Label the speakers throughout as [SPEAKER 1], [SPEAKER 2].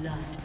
[SPEAKER 1] blood.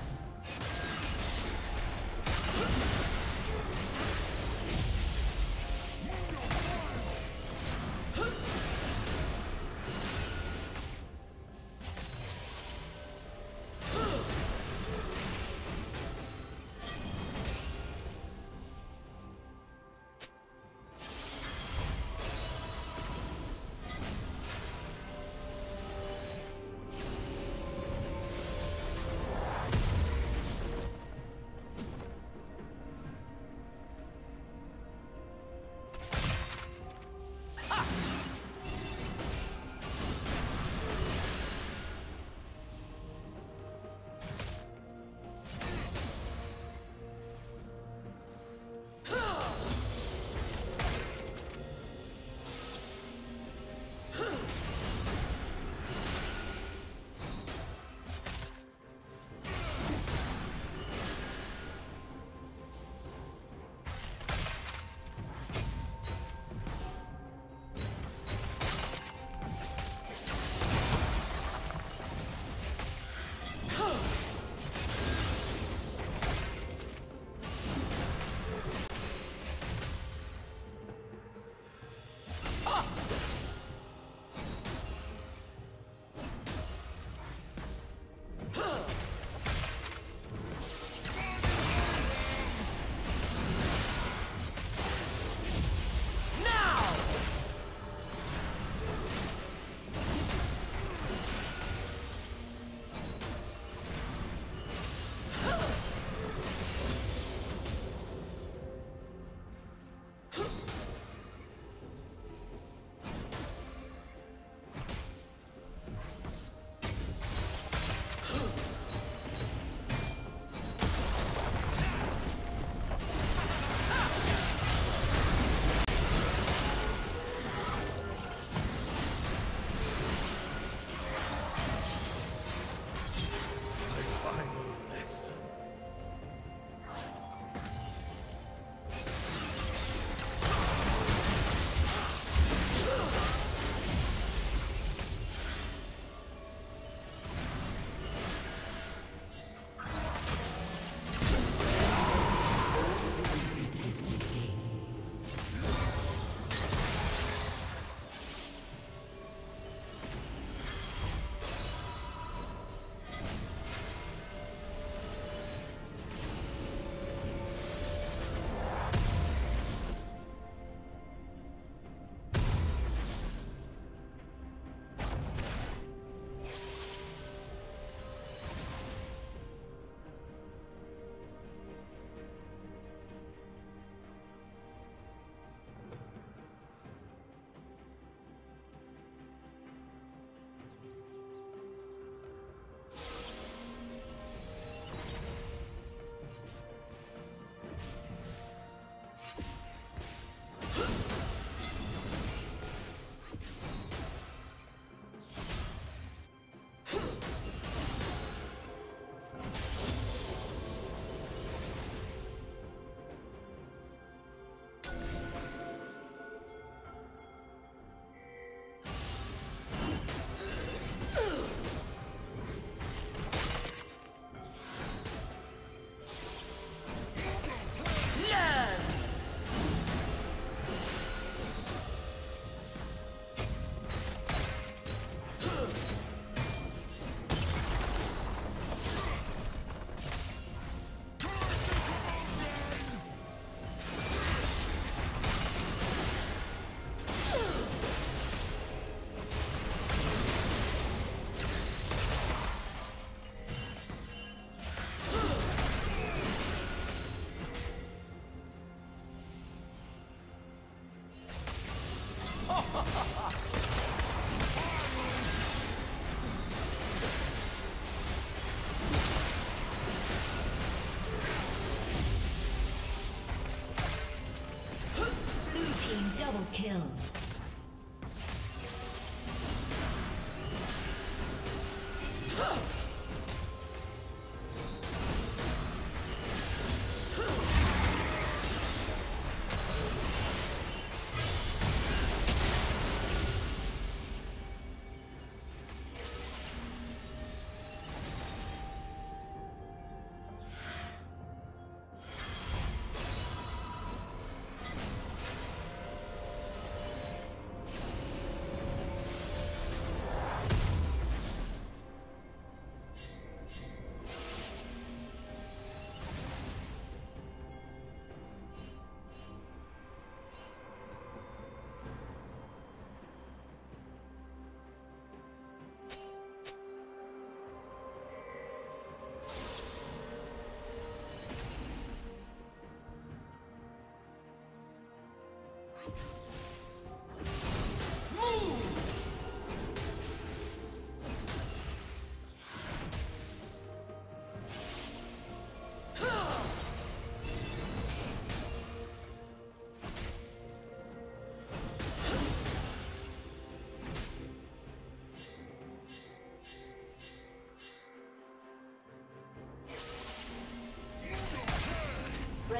[SPEAKER 1] Kill.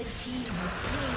[SPEAKER 1] Red team has slain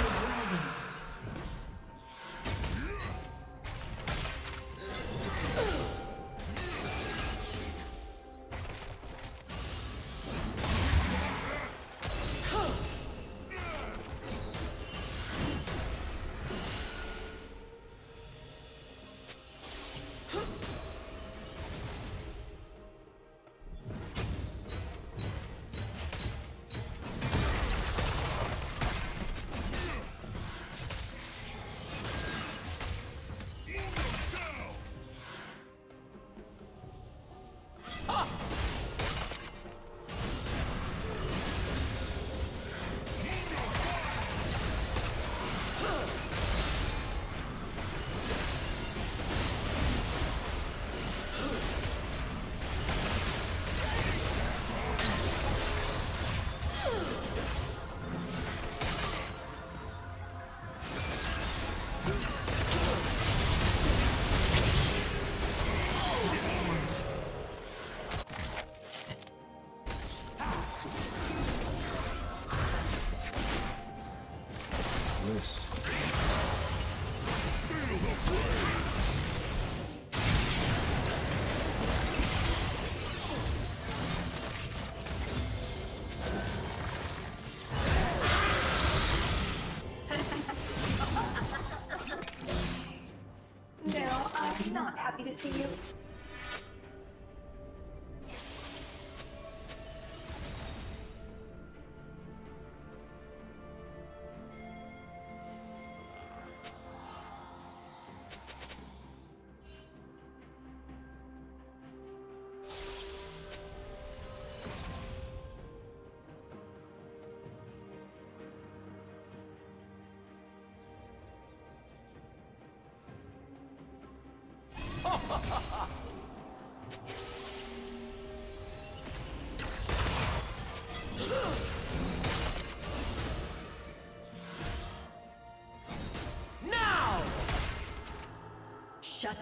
[SPEAKER 2] see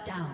[SPEAKER 1] down.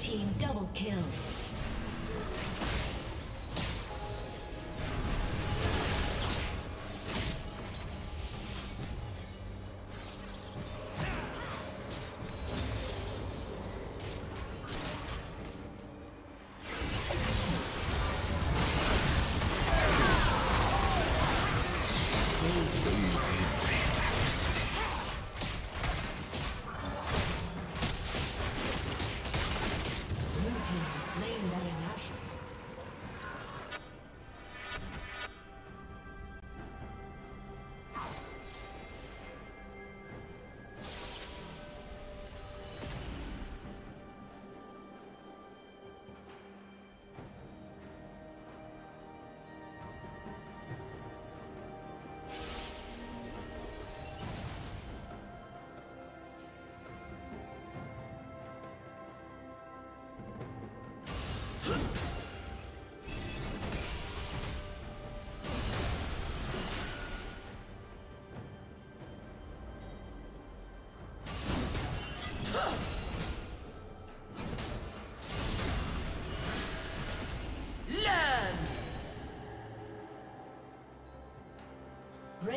[SPEAKER 1] team double kill.